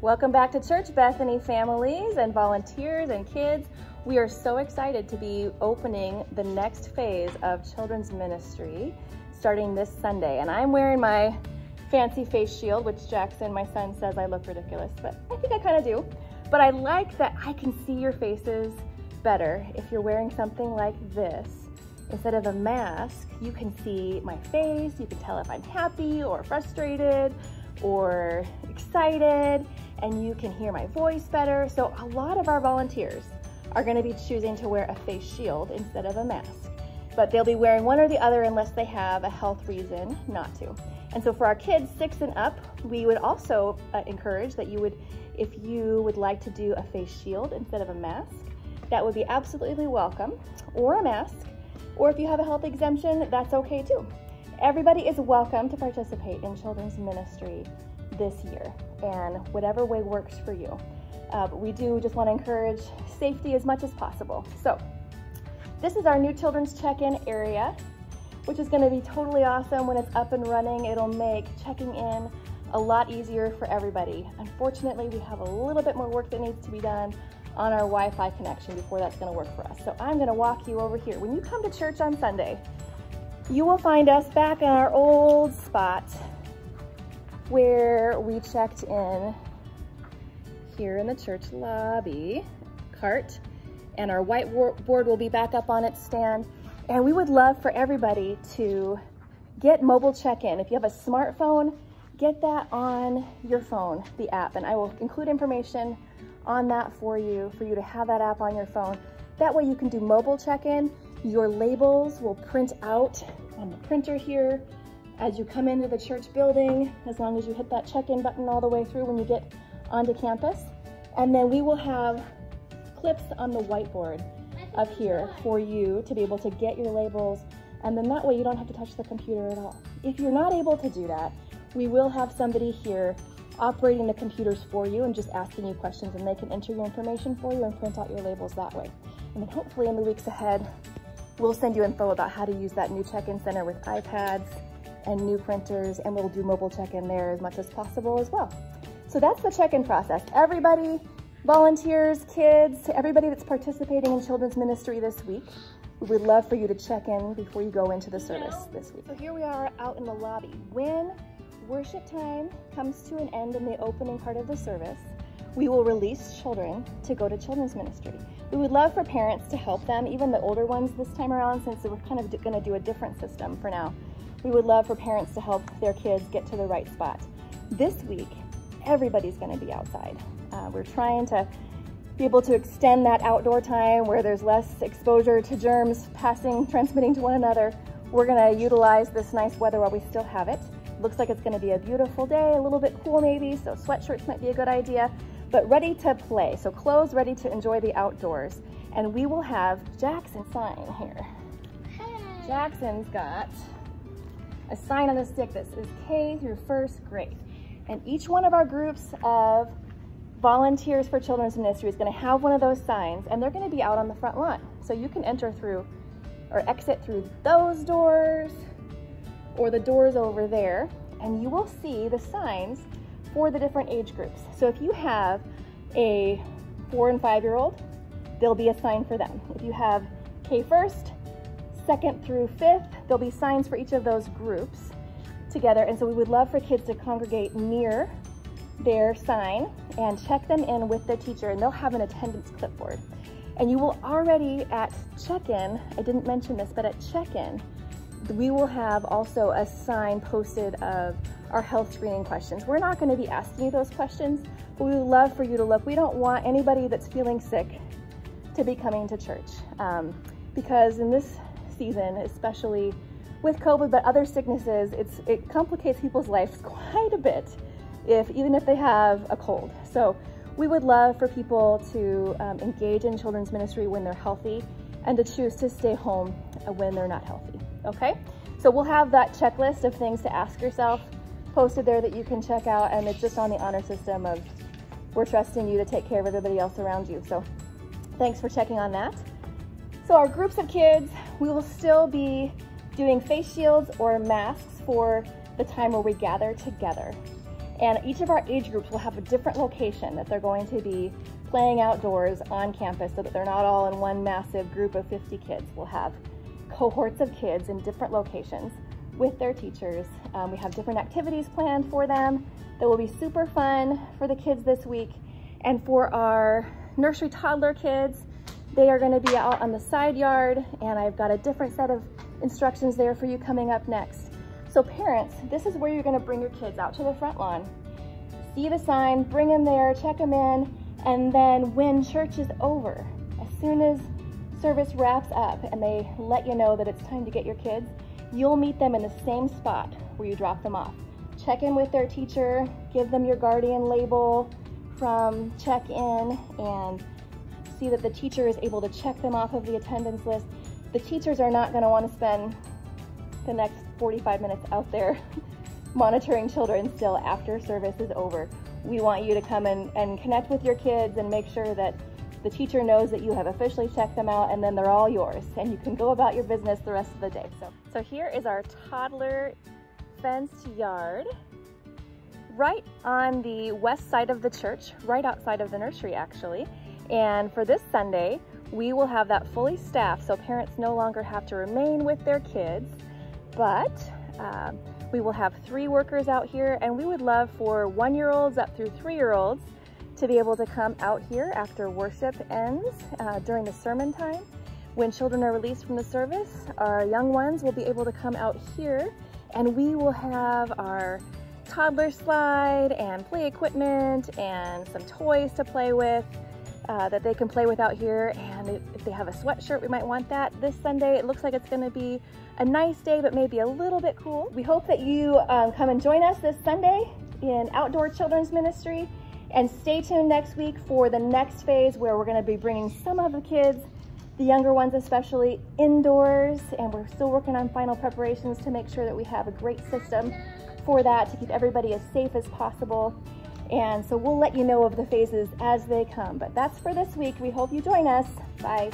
Welcome back to Church Bethany families and volunteers and kids. We are so excited to be opening the next phase of children's ministry starting this Sunday. And I'm wearing my fancy face shield, which Jackson, my son, says I look ridiculous, but I think I kind of do. But I like that I can see your faces better if you're wearing something like this. Instead of a mask, you can see my face, you can tell if I'm happy or frustrated or excited, and you can hear my voice better. So a lot of our volunteers are gonna be choosing to wear a face shield instead of a mask. But they'll be wearing one or the other unless they have a health reason not to. And so for our kids six and up, we would also uh, encourage that you would, if you would like to do a face shield instead of a mask, that would be absolutely welcome, or a mask, or if you have a health exemption, that's okay too. Everybody is welcome to participate in children's ministry this year, and whatever way works for you. Uh, but we do just want to encourage safety as much as possible. So this is our new children's check-in area, which is going to be totally awesome when it's up and running. It'll make checking in a lot easier for everybody. Unfortunately, we have a little bit more work that needs to be done on our Wi-Fi connection before that's going to work for us. So I'm going to walk you over here. When you come to church on Sunday, you will find us back in our old spot where we checked in here in the church lobby cart and our whiteboard will be back up on its stand. And we would love for everybody to get mobile check-in. If you have a smartphone, get that on your phone, the app, and I will include information on that for you, for you to have that app on your phone. That way you can do mobile check-in. Your labels will print out on the printer here as you come into the church building, as long as you hit that check-in button all the way through when you get onto campus. And then we will have clips on the whiteboard up here for you to be able to get your labels. And then that way you don't have to touch the computer at all. If you're not able to do that, we will have somebody here operating the computers for you and just asking you questions and they can enter your information for you and print out your labels that way. And then hopefully in the weeks ahead, we'll send you info about how to use that new check-in center with iPads and new printers and we'll do mobile check-in there as much as possible as well. So that's the check-in process. Everybody, volunteers, kids, everybody that's participating in children's ministry this week, we would love for you to check in before you go into the service this week. So here we are out in the lobby. When worship time comes to an end in the opening part of the service, we will release children to go to children's ministry. We would love for parents to help them, even the older ones this time around, since we're kind of going to do a different system for now. We would love for parents to help their kids get to the right spot. This week, everybody's going to be outside. Uh, we're trying to be able to extend that outdoor time where there's less exposure to germs passing, transmitting to one another. We're going to utilize this nice weather while we still have it. Looks like it's going to be a beautiful day, a little bit cool maybe, so sweatshirts might be a good idea, but ready to play. So clothes ready to enjoy the outdoors. And we will have Jackson sign here. Jackson's got a sign on a stick that says K through first grade. And each one of our groups of volunteers for children's ministry is going to have one of those signs and they're going to be out on the front lawn. So you can enter through or exit through those doors or the doors over there and you will see the signs for the different age groups. So if you have a four and five year old, there'll be a sign for them. If you have K first, second through fifth, there'll be signs for each of those groups together. And so we would love for kids to congregate near their sign and check them in with their teacher and they'll have an attendance clipboard. And you will already at check-in, I didn't mention this, but at check-in, we will have also a sign posted of our health screening questions. We're not gonna be asking you those questions, but we would love for you to look. We don't want anybody that's feeling sick to be coming to church um, because in this season, especially with COVID, but other sicknesses, it's, it complicates people's lives quite a bit if even if they have a cold. So we would love for people to um, engage in children's ministry when they're healthy and to choose to stay home when they're not healthy, okay? So we'll have that checklist of things to ask yourself posted there that you can check out and it's just on the honor system of we're trusting you to take care of everybody else around you. So thanks for checking on that. So our groups of kids, we will still be doing face shields or masks for the time where we gather together. And each of our age groups will have a different location that they're going to be playing outdoors on campus so that they're not all in one massive group of 50 kids. We'll have cohorts of kids in different locations with their teachers. Um, we have different activities planned for them that will be super fun for the kids this week. And for our nursery toddler kids, they are gonna be out on the side yard and I've got a different set of instructions there for you coming up next. So parents, this is where you're gonna bring your kids out to the front lawn. See the sign, bring them there, check them in, and then when church is over, as soon as service wraps up and they let you know that it's time to get your kids, you'll meet them in the same spot where you drop them off. Check in with their teacher, give them your guardian label from check-in and see that the teacher is able to check them off of the attendance list. The teachers are not gonna wanna spend the next 45 minutes out there monitoring children still after service is over. We want you to come and, and connect with your kids and make sure that the teacher knows that you have officially checked them out and then they're all yours and you can go about your business the rest of the day. So, so here is our toddler fenced yard right on the west side of the church, right outside of the nursery actually. And for this Sunday, we will have that fully staffed so parents no longer have to remain with their kids, but um, we will have three workers out here and we would love for one-year-olds up through three-year-olds to be able to come out here after worship ends uh, during the sermon time. When children are released from the service, our young ones will be able to come out here and we will have our toddler slide and play equipment and some toys to play with uh, that they can play with out here. And if they have a sweatshirt, we might want that. This Sunday, it looks like it's gonna be a nice day, but maybe a little bit cool. We hope that you um, come and join us this Sunday in Outdoor Children's Ministry. And stay tuned next week for the next phase where we're gonna be bringing some of the kids, the younger ones especially, indoors. And we're still working on final preparations to make sure that we have a great system for that to keep everybody as safe as possible. And so we'll let you know of the phases as they come. But that's for this week. We hope you join us. Bye.